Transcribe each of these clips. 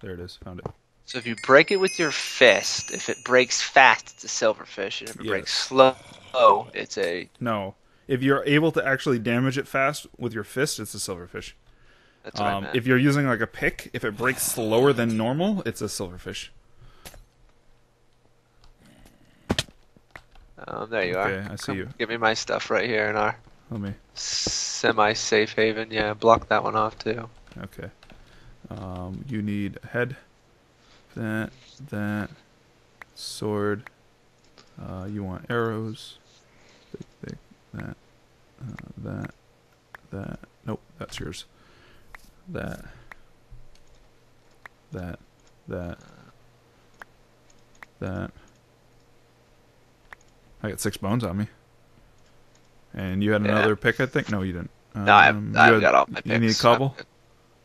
There it is. Found it. So if you break it with your fist, if it breaks fast, it's a silverfish, and if it Yes. breaks slow, it's a. No. If you're able to actually damage it fast with your fist, it's a silverfish. That's what Um, if you're using like a pick, if it breaks slower than normal, it's a silverfish. um, there you are. Okay, I see Come you. Give me my stuff right here in our Let me. semi-safe haven. Yeah, block that one off too. Okay. Um, you need a head. That. That. Sword. Uh, you want arrows. Thick, thick. That. Uh, that. That. Nope, that's yours. That. That. That. That. I got six bones on me. And you had Yeah. another pick, I think. No, you didn't. No, I've, Um, you I've had- got all my picks. You need a so I'm cobble.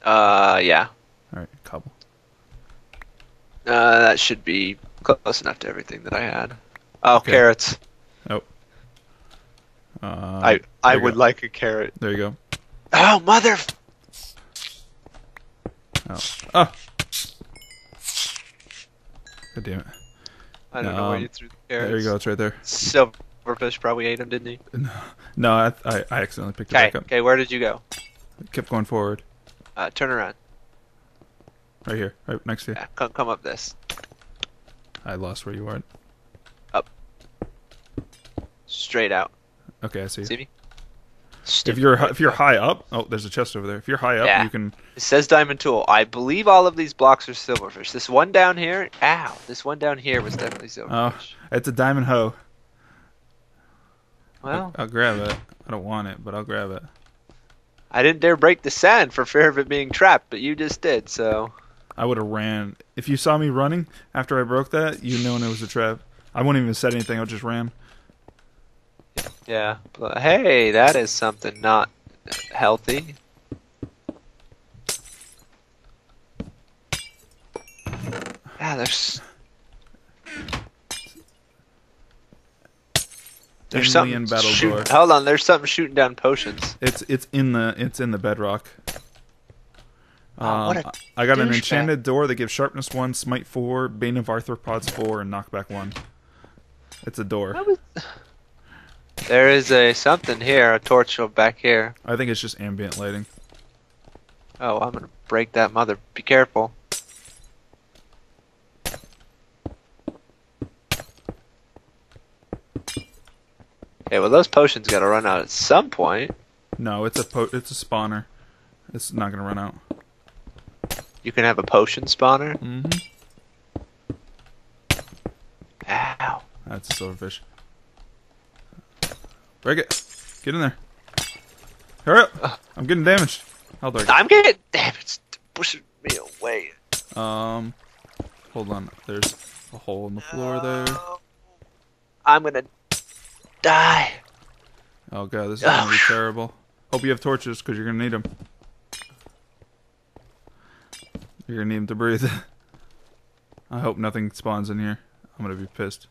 Uh, yeah. All right, cobble. Uh, that should be close enough to everything that I had. Oh, Okay. carrots. Uh, I I would go. like a carrot. There you go. Oh, mother! Oh. Oh. God damn it. I don't know where Um, you threw the carrots. There you go. It's right there. Silverfish probably ate them, didn't he? No, I, I, I accidentally picked it Okay. back up. Okay, where did you go? Kept going forward. Uh, turn around. Right here. Right next to you. Yeah, come come up this. I lost where you were. Up. Straight out. Okay, I see. See me? If you're if you're high up, oh, there's a chest over there. If you're high up, Yeah. you can. It says diamond tool. I believe all of these blocks are silverfish. This one down here, ow! This one down here was definitely Oh, silverfish. it's a diamond hoe. well, I'll grab it. I don't want it, but I'll grab it. I didn't dare break the sand for fear of it being trapped, but you just did. So I would have ran. If you saw me running after I broke that, you known it was a trap. I wouldn't even said anything. I just ran. yeah. But hey, that is something not healthy. Yeah, there's there's something shooting- Hold on, there's something shooting down potions. It's it's in the it's in the bedrock. Oh, what a Um, I got an douchebag. enchanted door that gives sharpness one, smite four, bane of arthropods four, and knockback one. It's a door. Was- There is a something here, a torch over back here. I think it's just ambient lighting. Oh, I'm gonna break that mother. Be careful. Okay, well those potions gotta run out at some point. No, it's a po- it's a spawner. It's not gonna run out. You can have a potion spawner. Mm-hmm. Ow. That's a silverfish. Break it. Get in there. Hurry up! I'm getting damaged. How do I I'm getting damaged. pushing me away. Um, hold on. There's a hole in the floor there. I'm gonna die. Oh god, this is gonna be terrible. Hope you have torches because you're gonna need them. You're gonna need them to breathe. I hope nothing spawns in here. I'm gonna be pissed.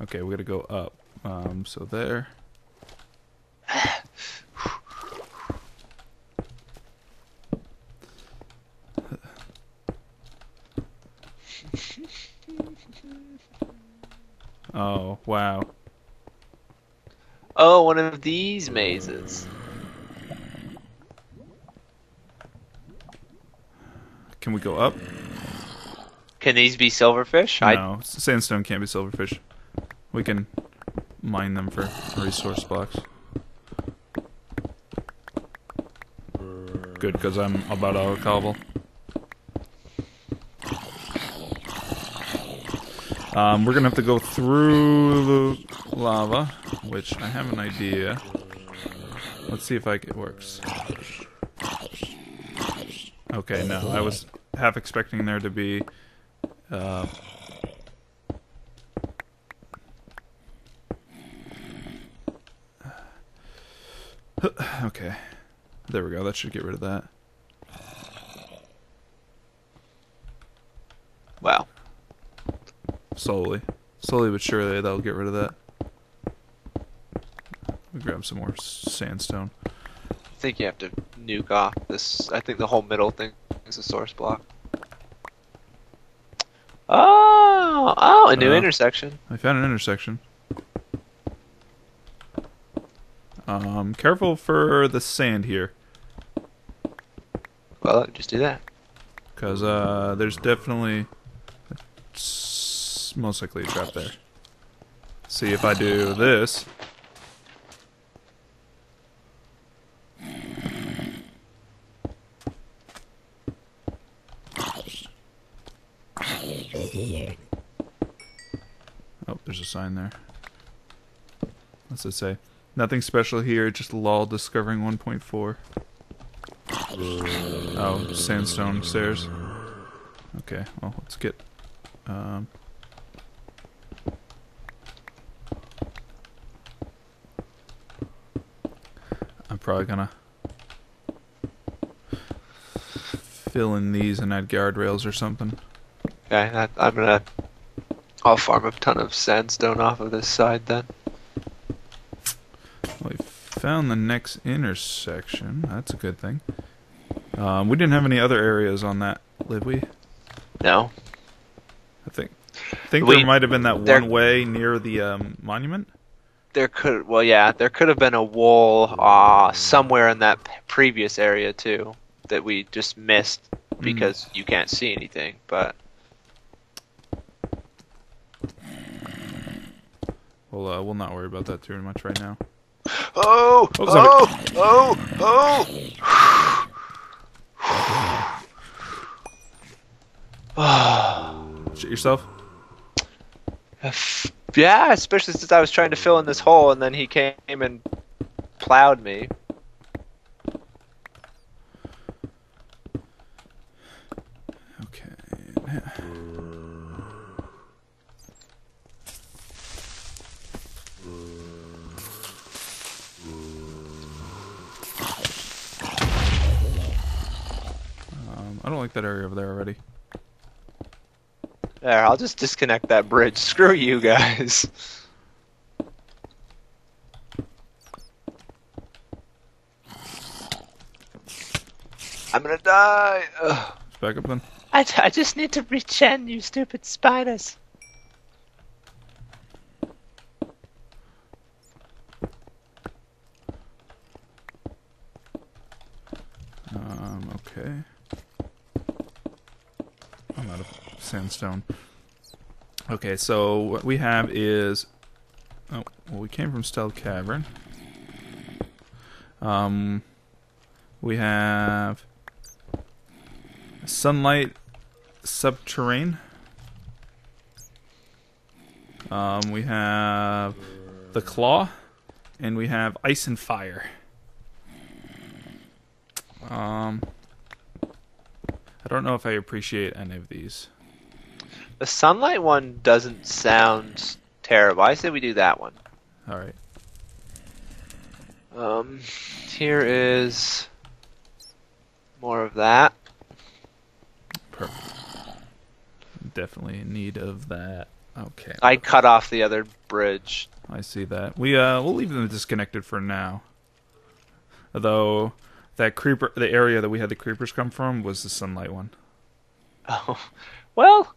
Okay, we gotta go up. Um, so there. Oh wow. Oh, one of these mazes. Can we go up? Can these be silverfish? I No, sandstone can't be silverfish. We can mine them for resource blocks. Good, because I'm about out of cobble. Um, we're gonna have to go through the lava, which I have an idea. Let's see if I, it works. Okay, no, I was half expecting there to be uh, okay. There we go. That should get rid of that. wow. Slowly. Slowly but surely, that'll get rid of that. Grab some more sandstone. I think you have to nuke off this. I think the whole middle thing is a source block. Oh, oh, a new Uh. intersection. I found an intersection. Um, careful for the sand here, Well, just do that. because uh, there's definitely most likely a trap there. See if I do this. Oh, there's a sign there. What's it say? Nothing special here, just lol discovering 1.4. Oh, sandstone stairs. Okay, well, let's get. Um, I'm probably gonna fill in these and add guardrails or something. Okay, I'm gonna. I'll farm a ton of sandstone off of this side then. Well, we found the next intersection. That's a good thing. Um, we didn't have any other areas on that, did we? No, I think. I think We- there might have been that there- one way near the um, monument. there could. Well, yeah, there could have been a wall uh, somewhere in that p- previous area too that we just missed because you can't see anything. But Well, uh, we'll not worry about that too much right now. oh, Oh! oh, oh, oh. Shit yourself. Yeah, especially since I was trying to fill in this hole and then he came and plowed me. There, I'll just disconnect that bridge. Screw you guys. I'm gonna die. Ugh. Back up then. I, I just need to reach in, you stupid spiders. Um, okay. I'm out of sandstone. Okay, so what we have is. Oh, well, we came from Stealth Cavern. Um, we have sunlight subterrane. Um, we have the claw, and we have ice and fire. Um, I don't know if I appreciate any of these. The sunlight one doesn't sound terrible. I say we do that one. All right. Um, here is more of that. Perfect. Definitely in need of that. Okay. I cut off the other bridge. I see that. We uh we'll leave them disconnected for now. Although that creeper the area that we had the creepers come from was the sunlight one. Oh, well,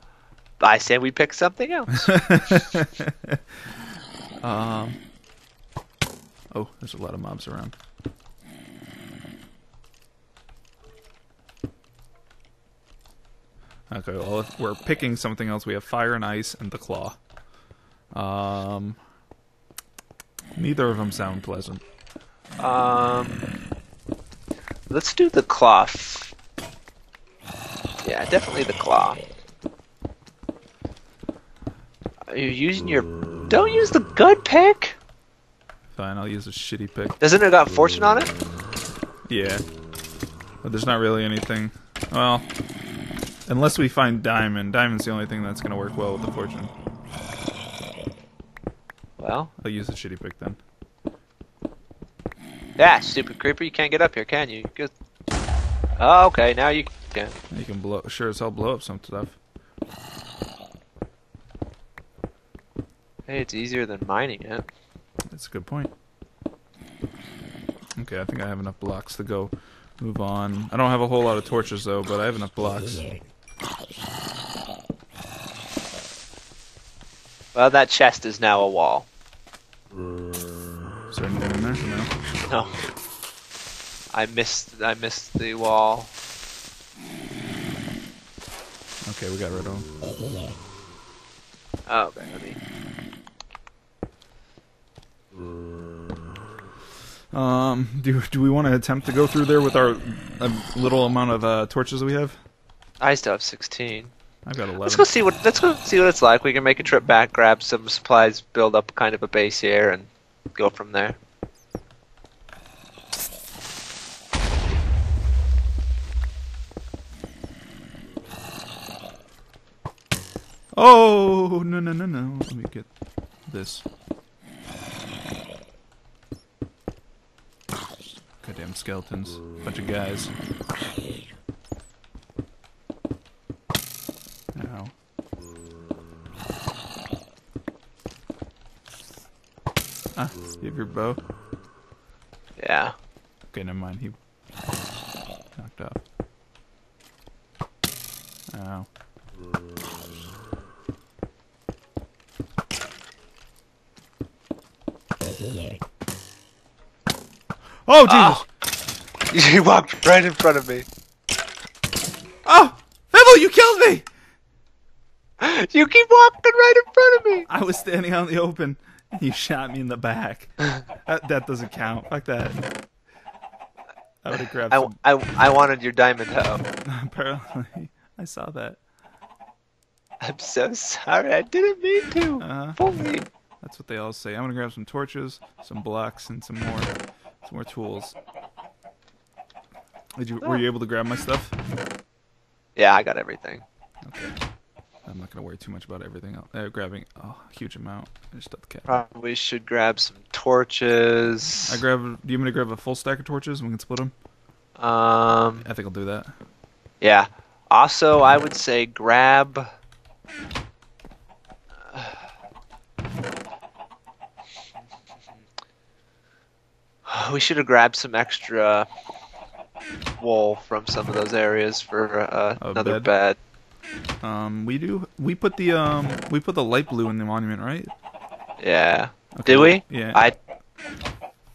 I say we pick something else. um Oh, there's a lot of mobs around. Okay, well, if we're picking something else. We have fire and ice and the claw. Um, neither of them sound pleasant. Um, let's do the claw. Yeah, definitely the claw. Are you using your? Don't use the good pick. Fine, I'll use a shitty pick. Doesn't it got fortune on it? Yeah, but there's not really anything. Well, unless we find diamond. Diamond's the only thing that's gonna work well with the fortune. Well, I'll use the shitty pick then. yeah, stupid creeper, you can't get up here, can you? Good. Oh, okay, now you can. You can blow, sure as hell blow up some stuff. Hey, it's easier than mining it. That's a good point. Okay, I think I have enough blocks to go move on. I don't have a whole lot of torches though, but I have enough blocks. Well, that chest is now a wall. Is there anything in there? No. No. I missed. I missed the wall. Okay, we got rid of them. Oh, okay. Let me. Um, do do we want to attempt to go through there with our uh, little amount of uh, torches that we have? I still have 16. I've got eleven. Let's go see what. Let's go see what it's like. We can make a trip back, grab some supplies, build up kind of a base here, and go from there. Oh no no no no! Let me get this. Goddamn skeletons! Bunch of guys. Ow. Ah, you have your bow. Yeah. Okay, never mind. He knocked off. Ow. Oh Jesus! Ah. You walked right in front of me. Oh, Fibble, you killed me! You keep walking right in front of me. I was standing out in the open. and You shot me in the back. That, that doesn't count. Fuck that. I would have grabbed I, some. I, I wanted your diamond hoe. Apparently, I saw that. I'm so sorry. I didn't mean to. Uh-huh. Fool me. That's what they all say. I'm gonna grab some torches, some blocks, and some more, some more tools. Did you? Were you able to grab my stuff? Yeah, I got everything. Okay. I'm not gonna worry too much about everything else. Uh, grabbing oh, a huge amount. Just at the cap. Probably should grab some torches. I grab. Do you want me to grab a full stack of torches and we can split them? Um. I think I'll do that. Yeah. Also, I would say grab. We should have grabbed some extra wool from some of those areas for uh, another bed? bed. Um, we do. We put the um, we put the light blue in the monument, right? Yeah. Okay, Did we? Yeah. I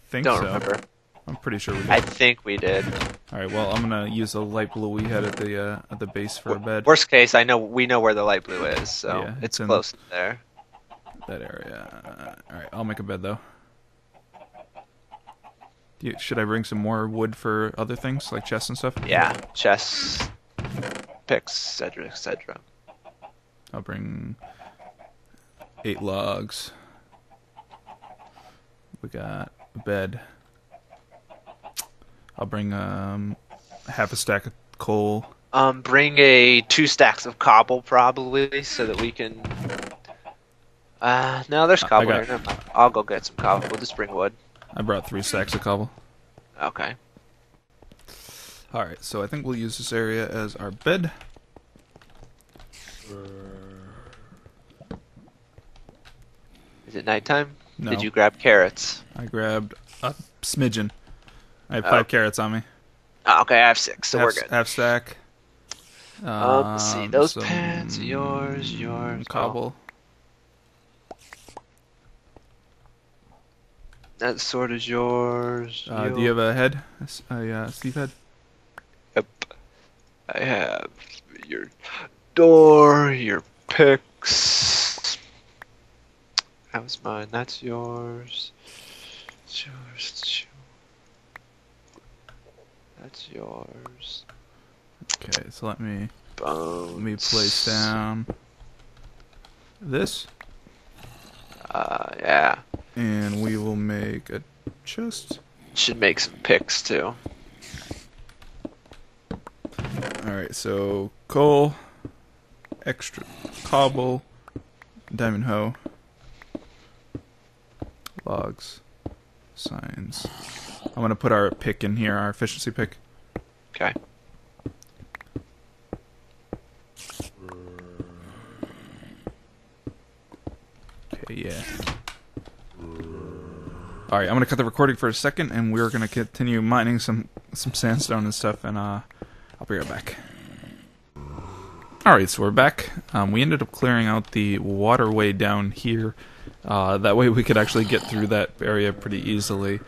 think don't so. remember. I'm pretty sure we did. I think we did. All right. Well, I'm gonna use the light blue we had at the uh, at the base for a bed. Worst case, I know we know where the light blue is, so Yeah, it's it's close there. That area. All right. I'll make a bed though. You, should I bring some more wood for other things like chests and stuff? Yeah, chests, picks, etc., etc. I'll bring eight logs. We got a bed. I'll bring um half a stack of coal. Um, bring a two stacks of cobble probably, so that we can. Uh, no, there's cobble got- here. I'll go get some cobble. We'll just bring wood. I brought three stacks of cobble. Okay. All right, so I think we'll use this area as our bed. Is it nighttime? No, Did you grab carrots? I grabbed a smidgen. I have Oh. five carrots on me. Oh, okay, I have six, so half, we're good. Half stack. Um, let's see. Um, Those pants, yours, yours. oh, Cobble. That sword is yours. Uh, do you have a head? A, uh, Steve head? Yep. I have your door, your picks. That was mine. That's yours. It's yours. It's yours. That's yours. Okay, so let me Bones. let me place down this, Uh, yeah. And we will make a chest. Should make some picks too. All right, so coal, extra cobble, diamond hoe, logs, signs. I'm gonna put our pick in here, our efficiency pick. Okay. Okay, yeah. All right, I'm gonna cut the recording for a second, and we're gonna continue mining some some sandstone and stuff, and uh, I'll be right back. All right, so we're back. Um, we ended up clearing out the waterway down here. Uh, that way, we could actually get through that area pretty easily.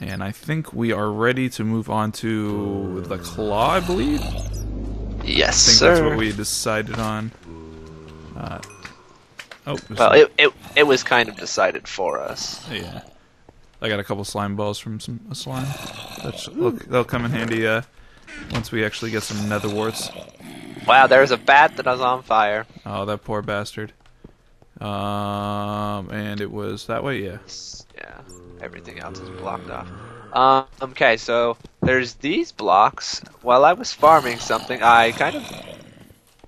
And I think we are ready to move on to the claw, I believe. Yes, I think sir. that's what we decided on. Uh, oh, Well, it, it it was kind of decided for us. yeah. I got a couple slime balls from some a slime. That's look, they'll come in handy uh, once we actually get some nether warts. Wow, there was a bat that was on fire. Oh, that poor bastard. Um, and it was that way, yeah. Yeah, everything else is blocked off. Um, okay, so there's these blocks. While I was farming something, I kind of,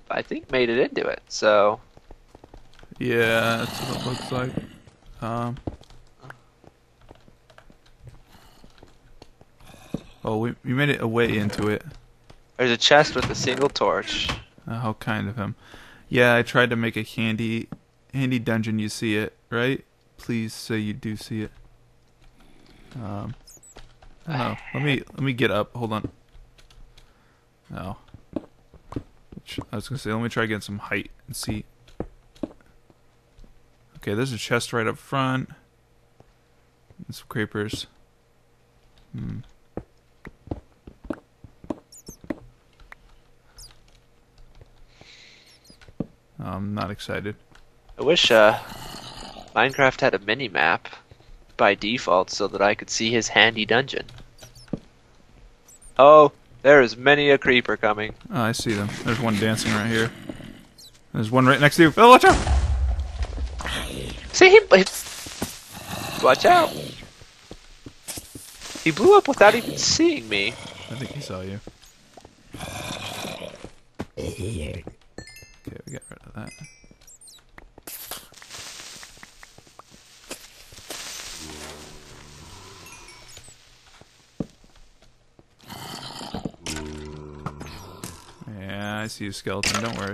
I think, made it into it. So Yeah, that's what it looks like. Um. Oh, we we made it a way into it. there's a chest with a single torch. Uh, how kind of him. Yeah, I tried to make a handy handy dungeon. You see it, right? Please say you do see it. Um. I. Let me let me get up. Hold on. No. I was gonna say let me try getting some height and see. Okay, there's a chest right up front. And some creepers. Hmm. I'm not excited. I wish uh, Minecraft had a mini map by default so that I could see his handy dungeon. Oh, there is many a creeper coming. Oh, I see them. There's one dancing right here. There's one right next to you. Oh, watch out! See him? Watch out! He blew up without even seeing me. I think he saw you. Okay, we got rid of that. Yeah, I see you, skeleton. Don't worry.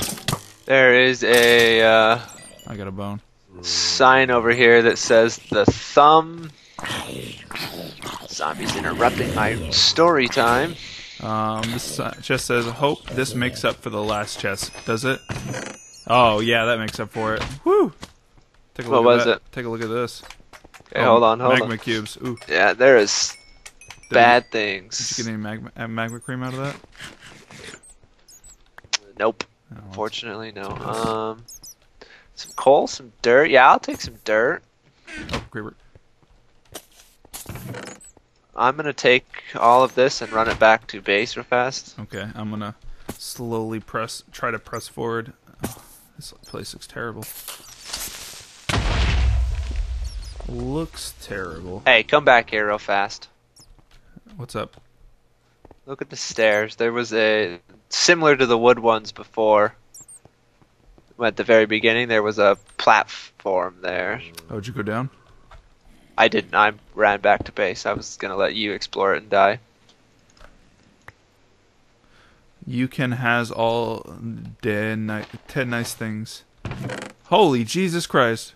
There is a uh, I got a bone. sign over here that says the thumb. Zombies interrupting my story time. Um, this uh, chest says, "Hope this makes up for the last chest." Does it? Oh yeah, that makes up for it. Woo! Take a What look at was that. it? Take a look at this. Okay, Oh, hold on, hold on. magma on. cubes. Ooh, Yeah, there is did bad You, things. did you get any magma, uh, magma cream out of that? Nope. Oh, well, Fortunately, no. Um, some coal, some dirt. Yeah, I'll take some dirt. oh, creeper. I'm gonna take all of this and run it back to base real fast. Okay, I'm gonna slowly press, try to press forward. Oh, this place looks terrible. Looks terrible. Hey, come back here real fast. What's up? Look at the stairs. There was a similar to the wood ones before. At the very beginning, there was a platform there. Oh, did you go down? I didn't. I ran back to base. I was gonna let you explore it and die. You can has all ni- ten nice things. Holy Jesus Christ!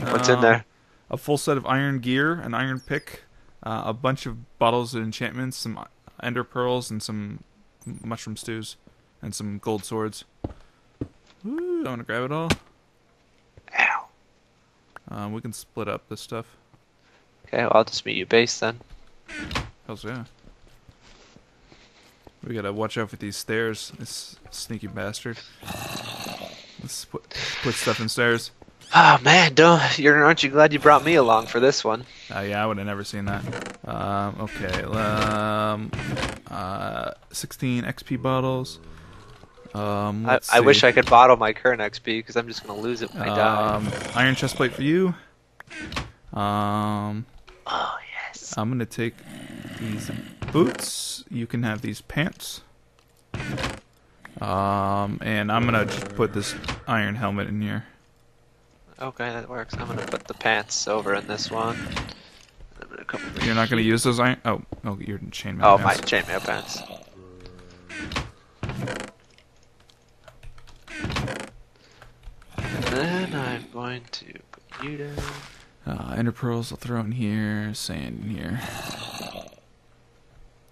What's in Um, there? A full set of iron gear, an iron pick, uh, a bunch of bottles of enchantments, some ender pearls, and some mushroom stews, and some gold swords. Ooh, I want to grab it all. Um, we can split up this stuff. Okay, well, I'll just meet you base then. Hells yeah. We gotta watch out for these stairs. This sneaky bastard. Let's put put stuff in stairs. Oh man, don't you're aren't you glad you brought me along for this one? Uh, yeah, I would have never seen that. Um, okay. Um, uh, 16 XP bottles. Um, I, I wish. I could bottle my current XP because I'm just gonna lose it when I die. Um, iron chest plate for you. Um, Oh yes. I'm gonna take these boots. You can have these pants. Um, and I'm gonna just put this iron helmet in here. Okay, that works. I'm gonna put the pants over in this one. I'm gonna come You're not gonna use those iron. Oh, oh, you're chainmail. Oh, my chainmail pants. And then I'm going to put you down. Uh, ender pearls I'll throw in here. Sand in here.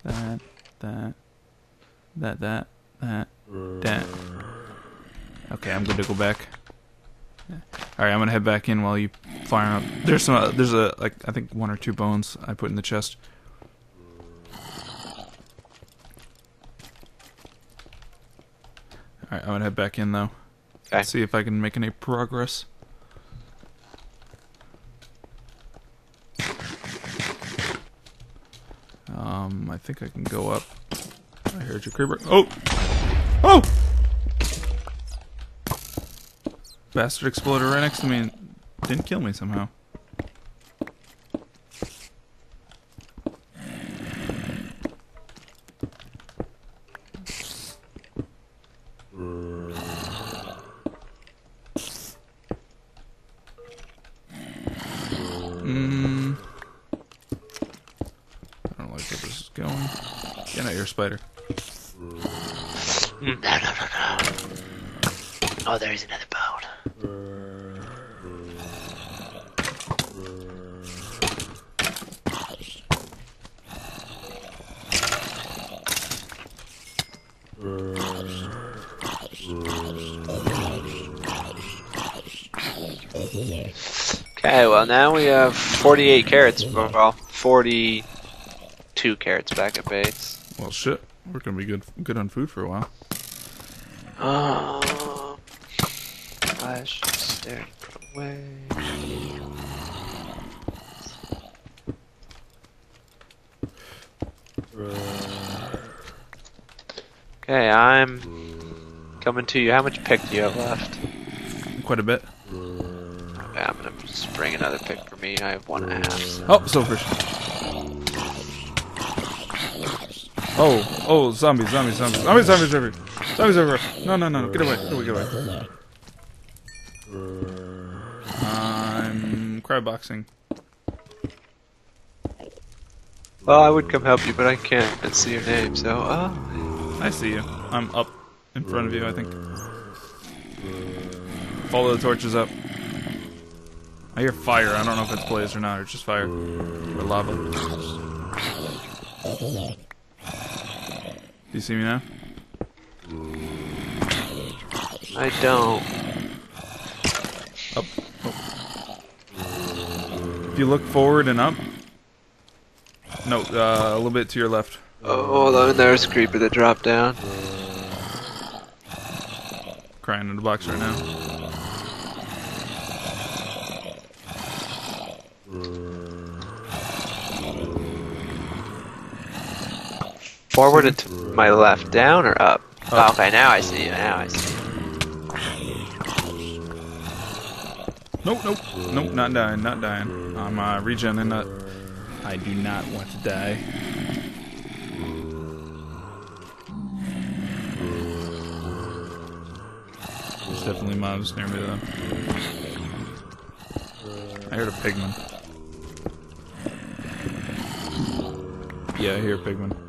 That, that, that, that, that, that. Okay, I'm good to go back. All right, I'm gonna head back in while you fire up. There's some. Uh, there's a like I think one or two bones I put in the chest. All right, I'm gonna head back in though. Okay. See if I can make any progress. Um, I think I can go up. I heard your creeper. Oh! Oh! Bastard exploded right next to me and didn't kill me somehow. Okay, well now we have 48 carrots. Well, 42 carrots back at base. Well, shit. We're gonna be good, good on food for a while. Um, flash, staring, put away. Okay, I'm coming to you. How much pick do you have left? Quite a bit. Okay, I'm gonna just bring another pick for me. I have one and a half. So. Oh, silverfish. Oh, oh, zombies, zombies, zombies, zombies, zombies everywhere. Zombies everywhere. No, no, no, get away, get away, get away. I'm crab boxing. Well, I would come help you, but I can't see your name. So, oh, I see you. I'm up in front of you, I think. Follow the torches up. I hear fire. I don't know if it's blaze or not, It's just fire. Or lava. Do you see me now? I don't. Up. If you look forward and up. No, uh, a little bit to your left. Oh, hold on. There's a creeper that dropped down. Crying in the box right now. Forward and to my left, down or up? Oh, okay, now I see you. Now I see. You. Nope, nope, nope, not dying, not dying. I'm uh, regenning that. I do not want to die. There's definitely mobs near me though. I heard a pigman. Yeah, I hear a pigman.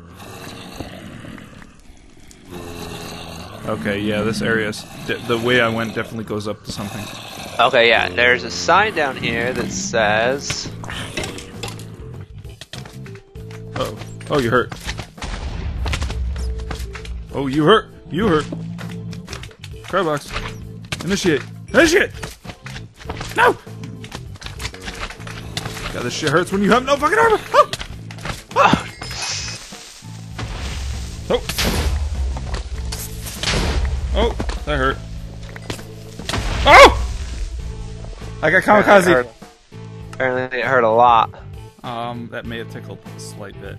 Okay, yeah, this area, de- the way I went definitely goes up to something. Okay, yeah. There's a sign down here that says. Oh, oh, you hurt. Oh, you hurt. You hurt. Crowbox. Initiate. Initiate. No. God, this shit hurts when you have no fucking armor. Oh, I got apparently it kamikaze. hurt- Apparently, it hurt a lot. Um, that may have tickled a slight bit.